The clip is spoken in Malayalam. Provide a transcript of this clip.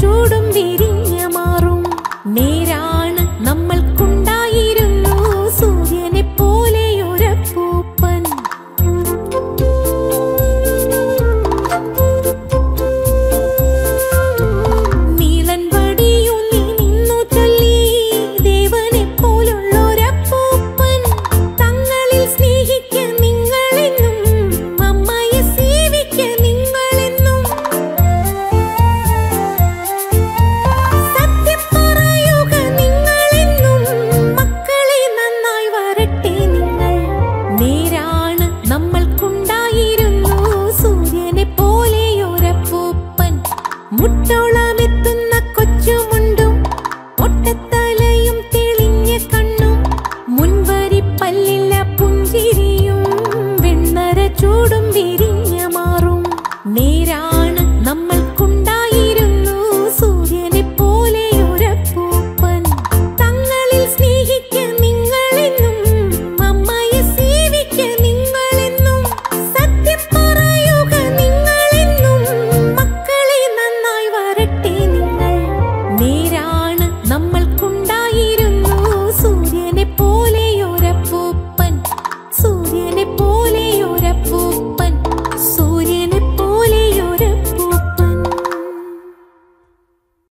ചൂടും വിരി കൊച്ചുമുണ്ടും തെളിഞ്ഞ കണ്ണും പല്ലില്ല പുഞ്ചിരിയും വെണ്ണര ചൂടും വിരിഞ്ഞ